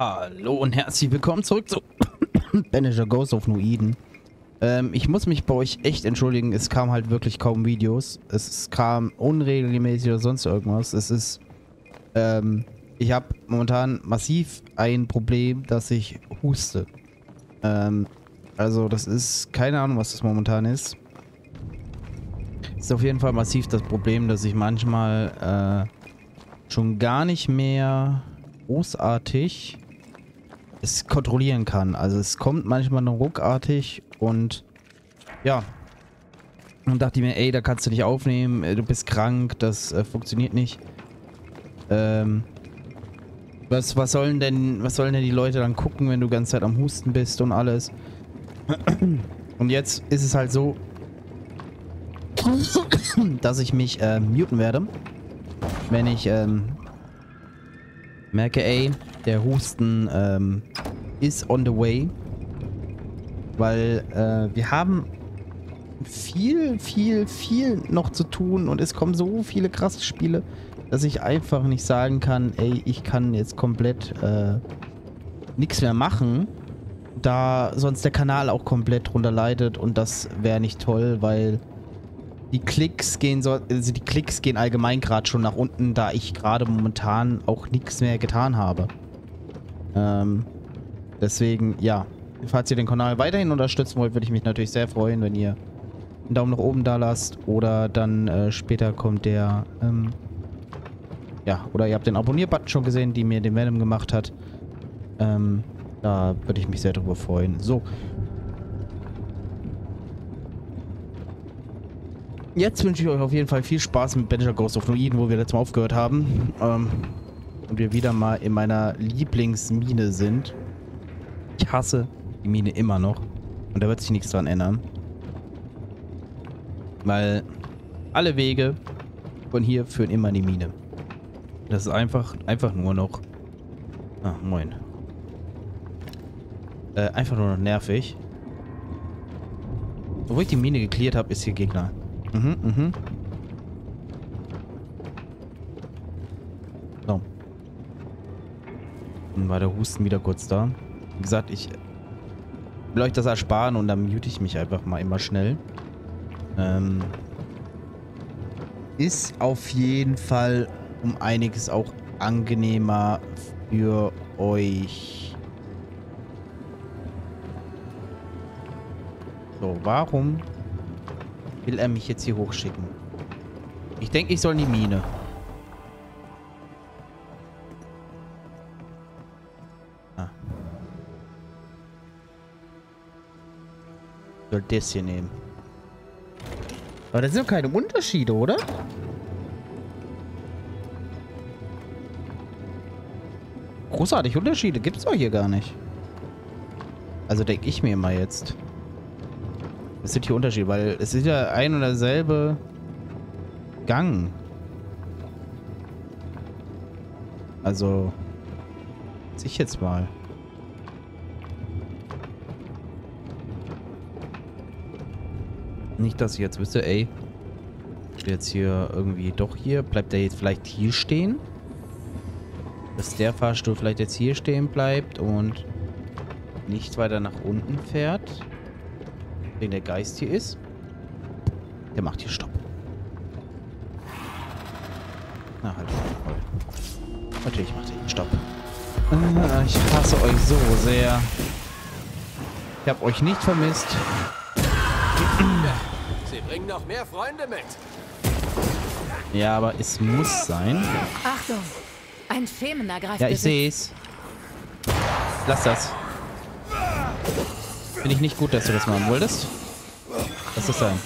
Hallo und herzlich willkommen zurück zu Banisher Ghost of Nuiden. Ähm, ich muss mich bei euch echt entschuldigen, es kam halt wirklich kaum Videos. Es kam unregelmäßig oder sonst irgendwas. Es ist, ähm, ich habe momentan massiv ein Problem, dass ich huste. Ähm, also das ist, keine Ahnung, was das momentan ist. Ist auf jeden Fall massiv das Problem, dass ich manchmal, äh, schon gar nicht mehr großartig es kontrollieren kann. Also es kommt manchmal nur ruckartig und ja. Und dachte ich mir, ey, da kannst du dich aufnehmen, äh, du bist krank, das äh, funktioniert nicht. Ähm, was, was sollen denn, was sollen denn die Leute dann gucken, wenn du die ganze Zeit am Husten bist und alles? Und jetzt ist es halt so, dass ich mich äh, muten werde, wenn ich ähm, merke, ey, der Husten ähm, ist on the way. Weil äh, wir haben viel, viel, viel noch zu tun und es kommen so viele krasse Spiele, dass ich einfach nicht sagen kann, ey, ich kann jetzt komplett äh, nichts mehr machen, da sonst der Kanal auch komplett drunter leidet und das wäre nicht toll, weil die Klicks gehen so, also die Klicks gehen allgemein gerade schon nach unten, da ich gerade momentan auch nichts mehr getan habe. Ähm, deswegen, ja. Falls ihr den Kanal weiterhin unterstützen wollt, würde ich mich natürlich sehr freuen, wenn ihr einen Daumen nach oben da lasst. Oder dann äh, später kommt der, ähm, ja, oder ihr habt den Abonnier-Button schon gesehen, die mir den Venom gemacht hat. Ähm, da würde ich mich sehr drüber freuen. So. Jetzt wünsche ich euch auf jeden Fall viel Spaß mit Benja Ghost of Noiden, wo wir letztes Mal aufgehört haben. Ähm, und wir wieder mal in meiner Lieblingsmine sind. Ich hasse die Mine immer noch. Und da wird sich nichts dran ändern. Weil alle Wege von hier führen immer in die Mine. Das ist einfach, einfach nur noch... Ah, moin. Äh, einfach nur noch nervig. Wo ich die Mine geklärt habe, ist hier Gegner. Mhm, mhm. So. Dann war der Husten wieder kurz da. Wie gesagt, ich will euch das ersparen und dann mute ich mich einfach mal immer schnell. Ähm, ist auf jeden Fall um einiges auch angenehmer für euch. So, warum will er mich jetzt hier hochschicken? Ich denke, ich soll in die Mine. Soll das hier nehmen. Aber das sind doch keine Unterschiede, oder? Großartig Unterschiede gibt es doch hier gar nicht. Also denke ich mir mal jetzt. Was sind hier Unterschiede? Weil es ist ja ein und derselbe Gang. Also, ich jetzt mal. Nicht, dass ich jetzt wüsste, ey, jetzt hier irgendwie doch hier, bleibt der jetzt vielleicht hier stehen? Dass der Fahrstuhl vielleicht jetzt hier stehen bleibt und nicht weiter nach unten fährt. Wenn der Geist hier ist. Der macht hier Stopp. Na halt. Voll. Natürlich macht er hier Stopp. Ah, ich hasse euch so sehr. Ich habe euch nicht vermisst. Sie bringen noch mehr Freunde mit. Ja, aber es muss sein. Achtung! Ein Femener greift Ja, ich sehe es. Lass das. Finde ich nicht gut, dass du das machen wolltest. Lass das sein.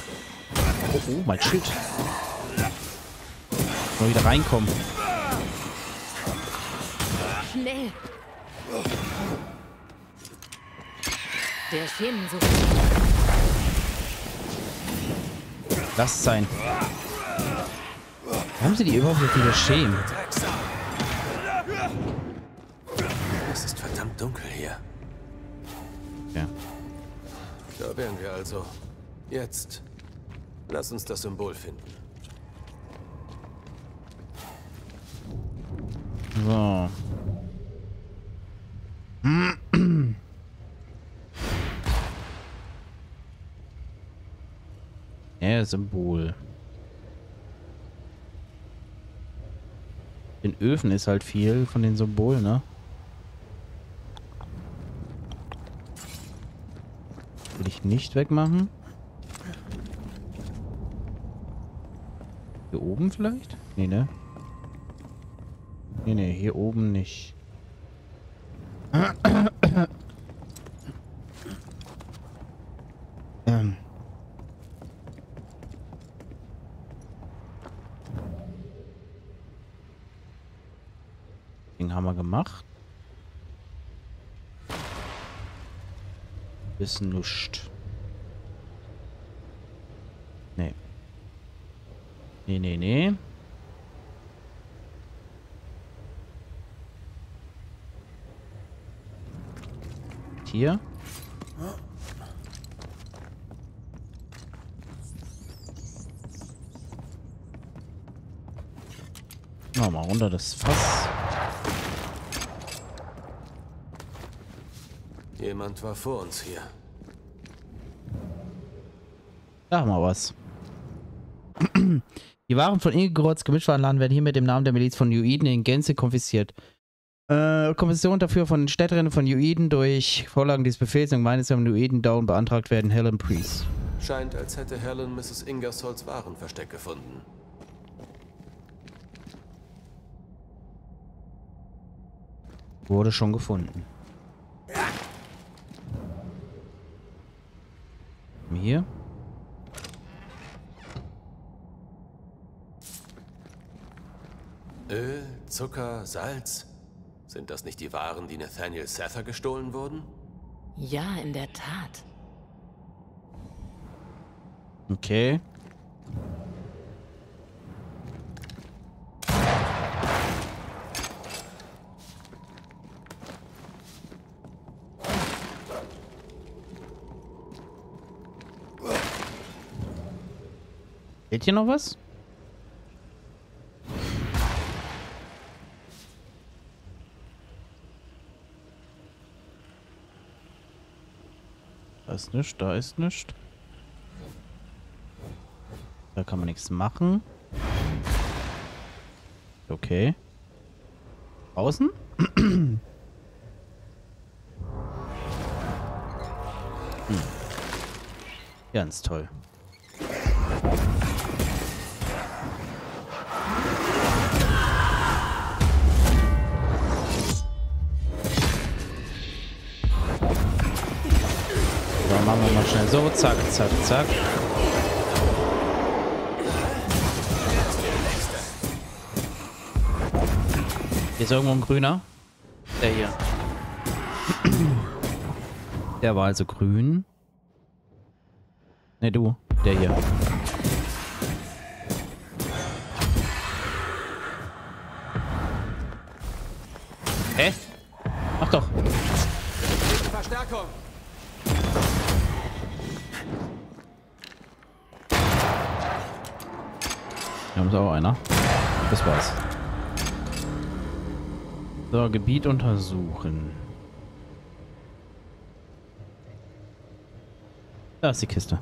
Oh, oh, mein Schild. Mal wieder reinkommen. Schnell! Der Femen sucht. Es sein. Haben sie die überhaupt so viele Schemen? Es ist verdammt dunkel hier. Ja. Da wären wir also. Jetzt. Lass uns das Symbol finden. So. Symbol. In Öfen ist halt viel von den Symbolen, ne? Will ich nicht wegmachen. Hier oben vielleicht? Nee, ne? Nee, nee, hier oben nicht. ähm. Den haben wir gemacht. Ist nuscht. Nee. Nee, nee, nee. Hier. Na, mal runter das Fass. Jemand war vor uns hier. Sag mal was. Die Waren von Ingegorods Gemischtwarenladen werden hier mit dem Namen der Miliz von Juiden in Gänze konfisziert. Äh, Kommission dafür von Städterinnen von Juiden durch Vorlagen dieses Befehls und meines Juiden Down beantragt werden Helen Priest. Scheint, als hätte Helen Mrs. Ingersolls Warenversteck gefunden. Wurde schon gefunden. Hier. Öl, Zucker, Salz. Sind das nicht die Waren, die Nathaniel Sather gestohlen wurden? Ja, in der Tat. Okay. Fehlt hier noch was? Da ist nichts, da ist nichts. Da kann man nichts machen. Okay. Außen? hm. Ganz toll. Schnell so. Zack, zack, zack. Hier ist irgendwo ein grüner. Der hier. Der war also grün. Ne, du. Der hier. Hä? Es auch einer. Das war's. So, Gebiet untersuchen. Da ist die Kiste.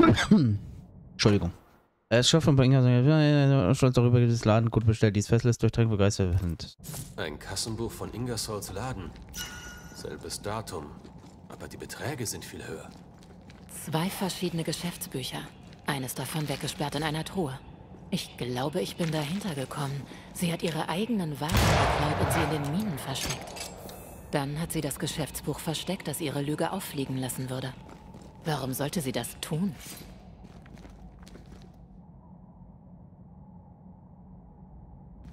Entschuldigung. Er ist Chef von Inga stolz darüber, dass das Laden gut bestellt. Dies Fest lässt durch Tränk begeistert. Ein Kassenbuch von Ingersolls Laden. Selbes Datum. Aber die Beträge sind viel höher. Zwei verschiedene Geschäftsbücher. Eines davon weggesperrt in einer Truhe. Ich glaube, ich bin dahinter gekommen. Sie hat ihre eigenen Waren geklaut und sie in den Minen versteckt. Dann hat sie das Geschäftsbuch versteckt, das ihre Lüge auffliegen lassen würde. Warum sollte sie das tun?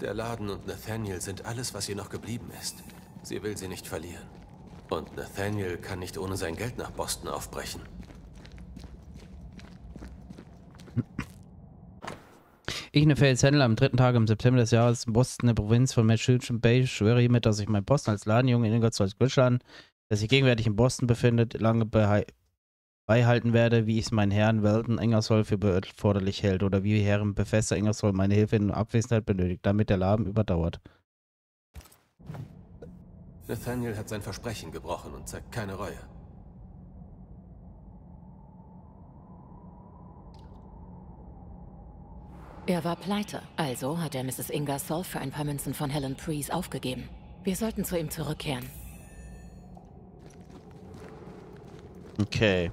Der Laden und Nathaniel sind alles, was ihr noch geblieben ist. Sie will sie nicht verlieren. Und Nathaniel kann nicht ohne sein Geld nach Boston aufbrechen. Ich, Nefels Händler, am dritten Tag im September des Jahres in Boston, der Provinz von Massachusetts Bay, schwöre hiermit, dass ich mein Boston als Ladenjunge in Ingolstadt Deutschland, das sich gegenwärtig in Boston befindet, lange beihalten werde, wie ich es meinen Herrn Welton Ingersoll für erforderlich hält oder wie Herren Befester Ingersoll meine Hilfe in Abwesenheit benötigt, damit der Laden überdauert. Nathaniel hat sein Versprechen gebrochen und zeigt keine Reue. Er war pleite, also hat er Mrs. Ingersoll für ein paar Münzen von Helen Preece aufgegeben. Wir sollten zu ihm zurückkehren. Okay.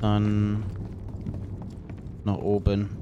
Dann nach oben.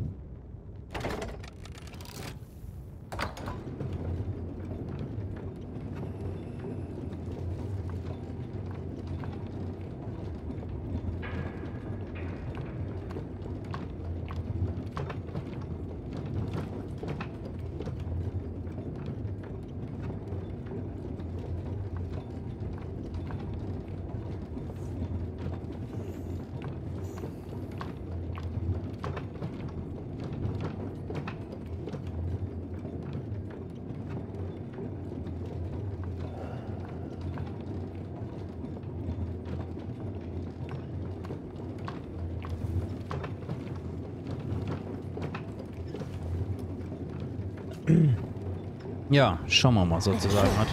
Ja, schauen wir mal sozusagen. Hat.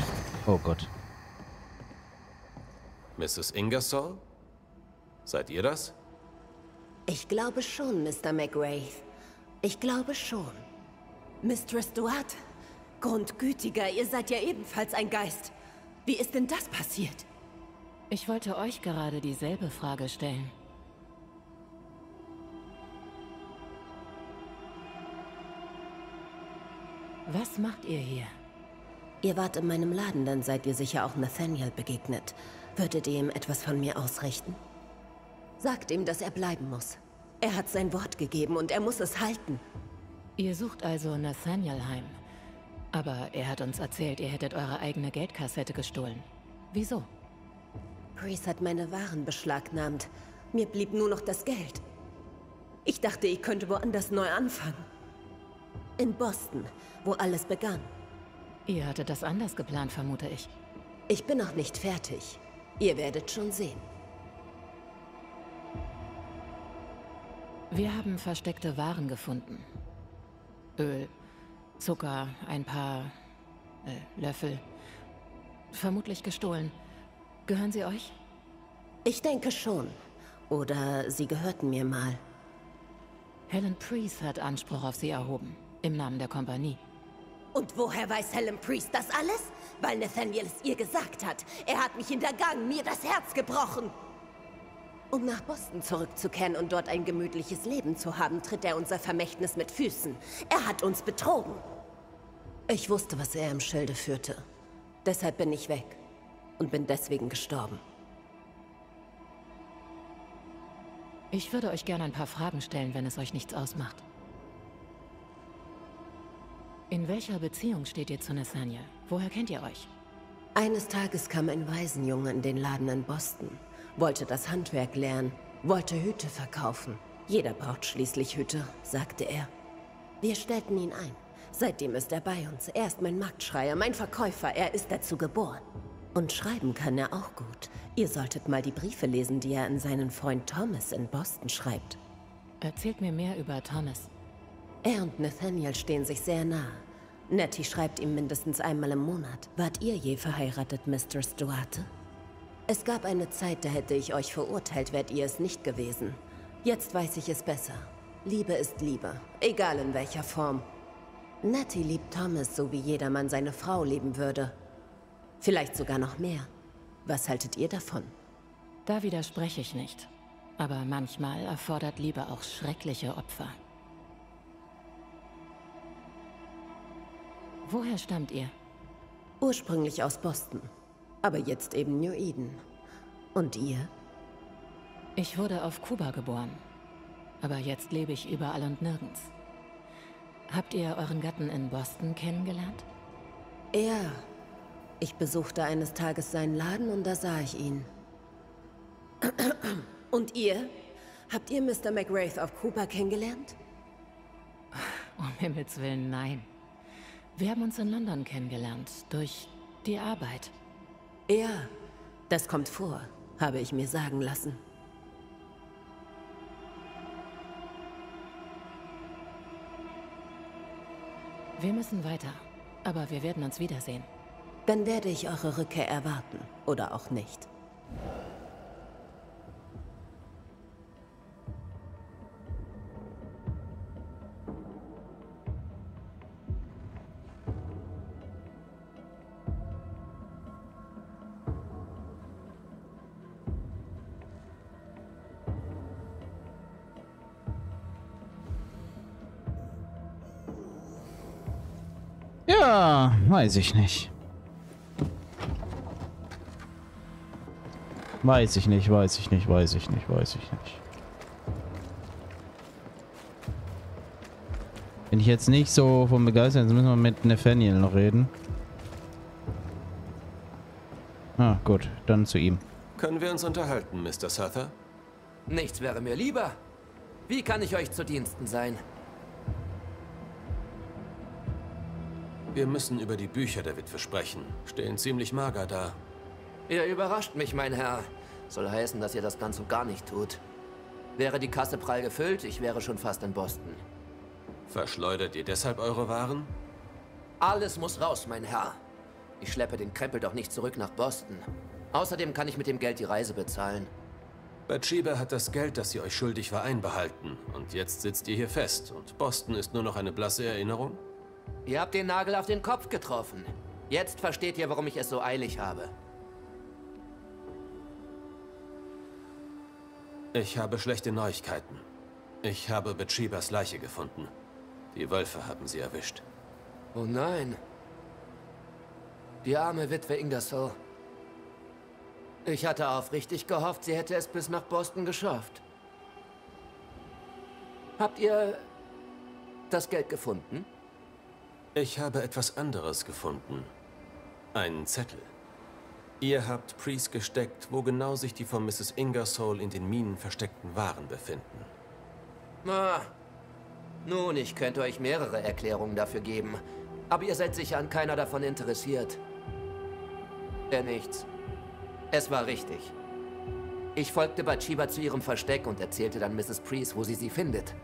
Oh Gott. Mrs. Ingersoll? Seid ihr das? Ich glaube schon, Mr. McWraith. Ich glaube schon. Mistress Duarte, Grundgütiger, ihr seid ja ebenfalls ein Geist. Wie ist denn das passiert? Ich wollte euch gerade dieselbe Frage stellen. Was macht ihr hier? Ihr wart in meinem Laden, dann seid ihr sicher auch Nathaniel begegnet. Würdet ihr ihm etwas von mir ausrichten? Sagt ihm, dass er bleiben muss. Er hat sein Wort gegeben und er muss es halten. Ihr sucht also Nathaniel heim. Aber er hat uns erzählt, ihr hättet eure eigene Geldkassette gestohlen. Wieso? Priest hat meine Waren beschlagnahmt. Mir blieb nur noch das Geld. Ich dachte, ich könnte woanders neu anfangen. In Boston, wo alles begann. Ihr hattet das anders geplant, vermute ich. Ich bin noch nicht fertig. Ihr werdet schon sehen. Wir haben versteckte Waren gefunden. Öl, Zucker, ein paar äh, Löffel. Vermutlich gestohlen. Gehören sie euch? Ich denke schon. Oder sie gehörten mir mal. Helen Priest hat Anspruch auf sie erhoben. Im Namen der Kompanie. Und woher weiß Helen Priest das alles? Weil Nathaniel es ihr gesagt hat. Er hat mich hintergangen, mir das Herz gebrochen. Um nach Boston zurückzukehren und dort ein gemütliches Leben zu haben, tritt er unser Vermächtnis mit Füßen. Er hat uns betrogen. Ich wusste, was er im Schilde führte. Deshalb bin ich weg. Und bin deswegen gestorben. Ich würde euch gerne ein paar Fragen stellen, wenn es euch nichts ausmacht. In welcher Beziehung steht ihr zu Nathaniel? Woher kennt ihr euch? Eines Tages kam ein Waisenjunge in den Laden in Boston, wollte das Handwerk lernen, wollte Hüte verkaufen. Jeder braucht schließlich Hüte, sagte er. Wir stellten ihn ein. Seitdem ist er bei uns. Er ist mein Marktschreier, mein Verkäufer. Er ist dazu geboren. Und schreiben kann er auch gut. Ihr solltet mal die Briefe lesen, die er an seinen Freund Thomas in Boston schreibt. Erzählt mir mehr über Thomas. Er und Nathaniel stehen sich sehr nah. Nettie schreibt ihm mindestens einmal im Monat. Wart ihr je verheiratet, Mistress Duarte? Es gab eine Zeit, da hätte ich euch verurteilt, wärt ihr es nicht gewesen. Jetzt weiß ich es besser. Liebe ist Liebe, egal in welcher Form. Nettie liebt Thomas, so wie jedermann seine Frau lieben würde. Vielleicht sogar noch mehr. Was haltet ihr davon? Da widerspreche ich nicht. Aber manchmal erfordert Liebe auch schreckliche Opfer. Woher stammt ihr? Ursprünglich aus Boston, aber jetzt eben New Eden. Und ihr? Ich wurde auf Kuba geboren, aber jetzt lebe ich überall und nirgends. Habt ihr euren Gatten in Boston kennengelernt? Ja. Ich besuchte eines Tages seinen Laden und da sah ich ihn. Und ihr? Habt ihr Mr. McWraith auf Kuba kennengelernt? Um Himmels Willen, nein. Wir haben uns in London kennengelernt, durch die Arbeit. Ja, das kommt vor, habe ich mir sagen lassen. Wir müssen weiter, aber wir werden uns wiedersehen. Dann werde ich eure Rückkehr erwarten. Oder auch nicht. Ja, weiß ich nicht. Weiß ich nicht, weiß ich nicht, weiß ich nicht, weiß ich nicht. Bin ich jetzt nicht so vom begeistert, jetzt müssen wir mit Nathaniel noch reden. Ah, gut, dann zu ihm. Können wir uns unterhalten, Mr. Suther? Nichts wäre mir lieber. Wie kann ich euch zu Diensten sein? Wir müssen über die Bücher der Witwe sprechen. Stehen ziemlich mager da. Ihr überrascht mich, mein Herr. Soll heißen, dass ihr das ganz und gar nicht tut. Wäre die Kasse prall gefüllt, ich wäre schon fast in Boston. Verschleudert ihr deshalb eure Waren? Alles muss raus, mein Herr. Ich schleppe den Krempel doch nicht zurück nach Boston. Außerdem kann ich mit dem Geld die Reise bezahlen. Bathsheba hat das Geld, das sie euch schuldig war, einbehalten. Und jetzt sitzt ihr hier fest. Und Boston ist nur noch eine blasse Erinnerung? Ihr habt den Nagel auf den Kopf getroffen. Jetzt versteht ihr, warum ich es so eilig habe. Ich habe schlechte Neuigkeiten. Ich habe Bathshebas Leiche gefunden. Die Wölfe haben sie erwischt. Oh nein. Die arme Witwe Ingersoll. Ich hatte aufrichtig gehofft, sie hätte es bis nach Boston geschafft. Habt ihr das Geld gefunden? Ich habe etwas anderes gefunden. Einen Zettel. Ihr habt Priest gesteckt, wo genau sich die von Mrs. Ingersoll in den Minen versteckten Waren befinden. Ah, nun, ich könnte euch mehrere Erklärungen dafür geben. Aber ihr seid sicher an keiner davon interessiert. Der nichts. Es war richtig. Ich folgte Bathsheba zu ihrem Versteck und erzählte dann Mrs. Priest, wo sie sie findet.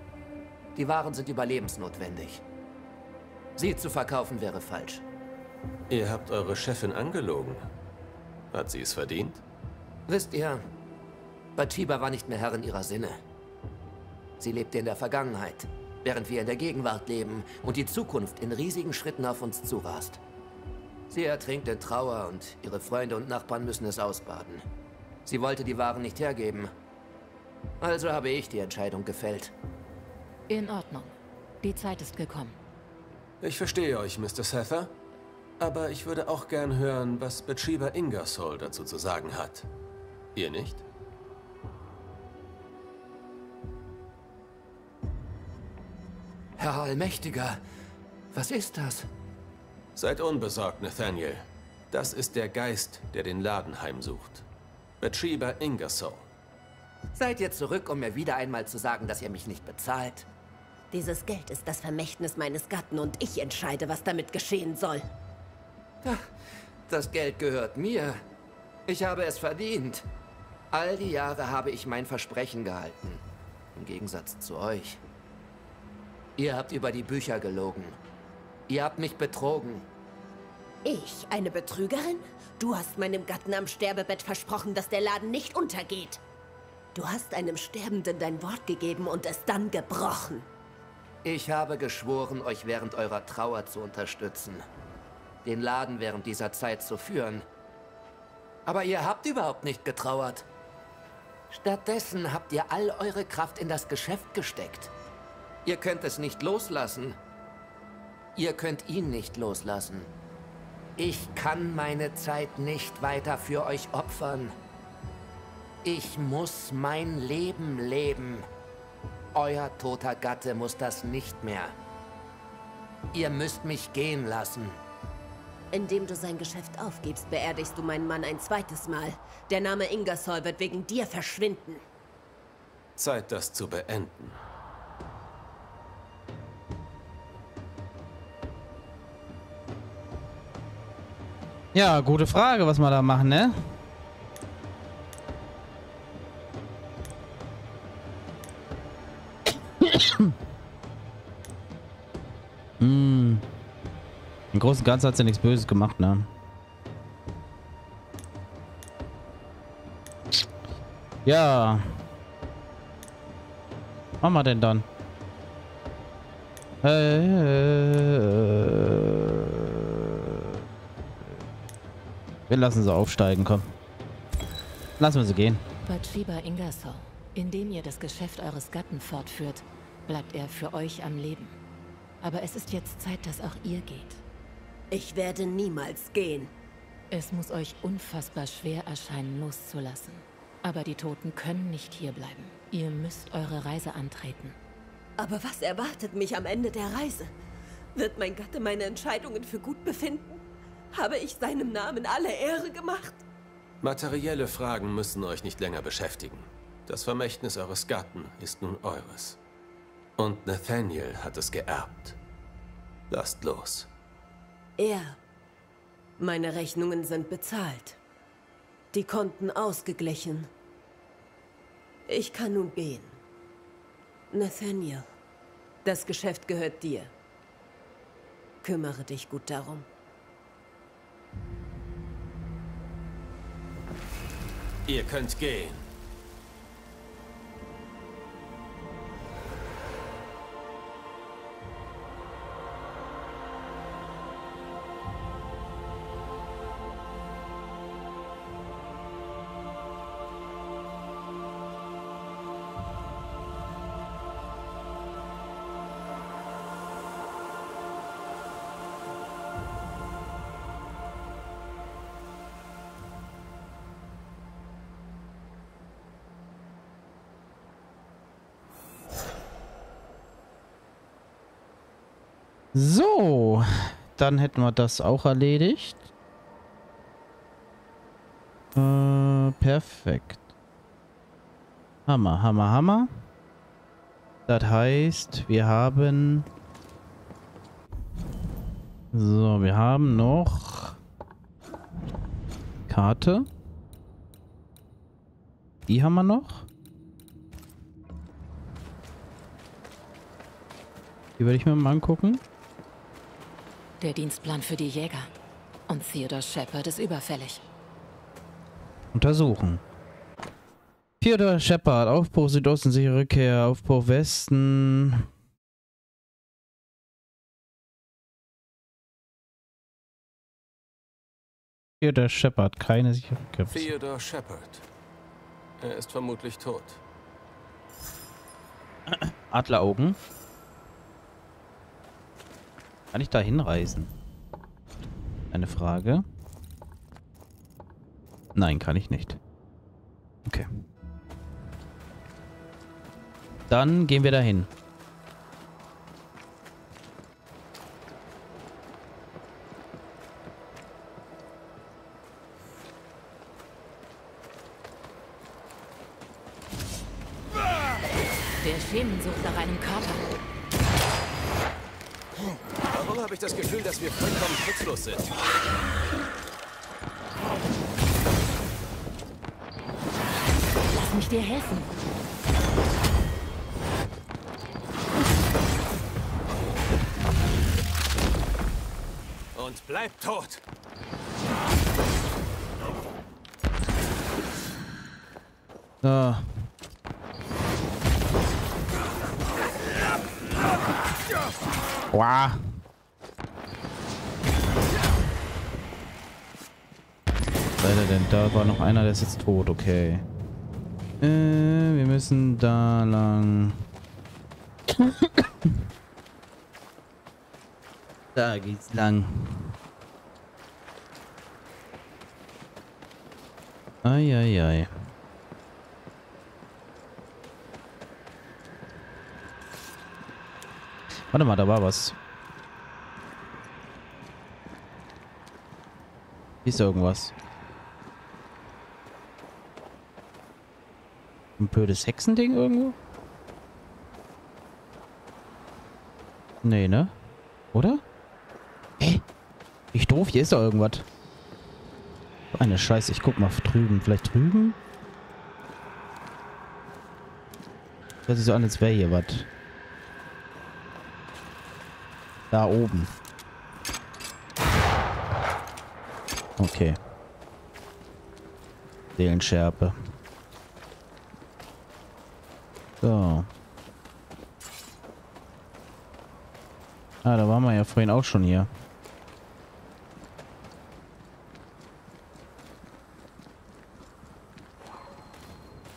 Die Waren sind überlebensnotwendig. Sie zu verkaufen wäre falsch. Ihr habt eure Chefin angelogen. Hat sie es verdient? Wisst ihr, Bathsheba war nicht mehr Herrin ihrer Sinne. Sie lebte in der Vergangenheit, während wir in der Gegenwart leben und die Zukunft in riesigen Schritten auf uns zurast. Sie ertrinkt in Trauer und ihre Freunde und Nachbarn müssen es ausbaden. Sie wollte die Waren nicht hergeben. Also habe ich die Entscheidung gefällt. In Ordnung. Die Zeit ist gekommen. Ich verstehe euch, Mr. Sether. Aber ich würde auch gern hören, was Bathsheba Ingersoll dazu zu sagen hat. Ihr nicht? Herr Allmächtiger, was ist das? Seid unbesorgt, Nathaniel. Das ist der Geist, der den Laden heimsucht. Bathsheba Ingersoll. Seid ihr zurück, um mir wieder einmal zu sagen, dass ihr mich nicht bezahlt? Dieses Geld ist das Vermächtnis meines Gatten und ich entscheide, was damit geschehen soll. Das Geld gehört mir. Ich habe es verdient. All die Jahre habe ich mein Versprechen gehalten. Im Gegensatz zu euch. Ihr habt über die Bücher gelogen. Ihr habt mich betrogen. Ich, eine Betrügerin? Du hast meinem Gatten am Sterbebett versprochen, dass der Laden nicht untergeht. Du hast einem Sterbenden dein Wort gegeben und es dann gebrochen. Ich habe geschworen, euch während eurer Trauer zu unterstützen. Den Laden während dieser Zeit zu führen. Aber ihr habt überhaupt nicht getrauert. Stattdessen habt ihr all eure Kraft in das Geschäft gesteckt. Ihr könnt es nicht loslassen. Ihr könnt ihn nicht loslassen. Ich kann meine Zeit nicht weiter für euch opfern. Ich muss mein Leben leben. Euer toter Gatte muss das nicht mehr. Ihr müsst mich gehen lassen. Indem du sein Geschäft aufgibst, beerdigst du meinen Mann ein zweites Mal. Der Name Ingersoll wird wegen dir verschwinden. Zeit, das zu beenden. Ja, gute Frage, was wir da machen, ne? Großen Ganzen hat sie nichts Böses gemacht, ne? Ja. Was machen wir denn dann? Äh, äh, äh. Wir lassen sie aufsteigen, komm. Lassen wir sie gehen. Bathsheba Ingersoll, indem ihr das Geschäft eures Gatten fortführt, bleibt er für euch am Leben. Aber es ist jetzt Zeit, dass auch ihr geht. Ich werde niemals gehen. Es muss euch unfassbar schwer erscheinen, loszulassen. Aber die Toten können nicht hierbleiben. Ihr müsst eure Reise antreten. Aber was erwartet mich am Ende der Reise? Wird mein Gatte meine Entscheidungen für gut befinden? Habe ich seinem Namen alle Ehre gemacht? Materielle Fragen müssen euch nicht länger beschäftigen. Das Vermächtnis eures Gatten ist nun eures. Und Nathaniel hat es geerbt. Lasst los. Er. Meine Rechnungen sind bezahlt. Die Konten ausgeglichen. Ich kann nun gehen. Nathaniel, das Geschäft gehört dir. Kümmere dich gut darum. Ihr könnt gehen. So, dann hätten wir das auch erledigt. Äh, perfekt. Hammer, Hammer, Hammer. Das heißt, wir haben... So, wir haben noch... Karte. Die haben wir noch. Die werde ich mir mal angucken. Der Dienstplan für die Jäger. Und Theodore Shepard ist überfällig. Untersuchen. Theodore Shepard, Aufbruch Südosten, sichere Rückkehr, Aufbruch Westen. Theodore Shepard, keine sichere Rückkehr. Theodore Shepard. Er ist vermutlich tot. Adleraugen. Kann ich da hinreisen? Eine Frage. Nein, kann ich nicht. Okay. Dann gehen wir dahin. Das Gefühl, dass wir vollkommen schutzlos sind? Lass mich dir helfen. Und bleibt tot! So. Wow. Ihr denn? Da war noch einer, der ist jetzt tot, okay. Äh, wir müssen da lang. da geht's lang. Eieiei. Ei, ei. Warte mal, da war was. Hier ist irgendwas. Ein blödes Hexending irgendwo? Nee, ne? Oder? Hä? Ich doof, hier ist doch irgendwas. Eine Scheiße, ich guck mal drüben. Vielleicht drüben? Hört sich so an, als wäre hier was. Da oben. Okay. Seelenschärpe. So. Ah, da waren wir ja vorhin auch schon hier.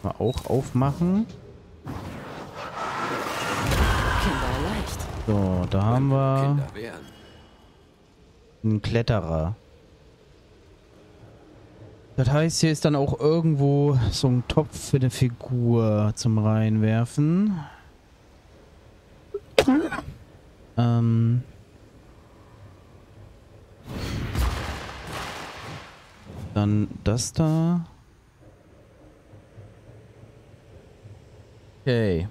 Mal auch aufmachen. So, da haben wir einen Kletterer. Das heißt, hier ist dann auch irgendwo so ein Topf für eine Figur zum reinwerfen. Ähm. Dann das da. Okay.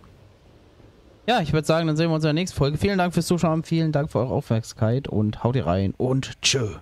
Ja, ich würde sagen, dann sehen wir uns in der nächsten Folge. Vielen Dank fürs Zuschauen, vielen Dank für eure Aufmerksamkeit und haut rein und tschö.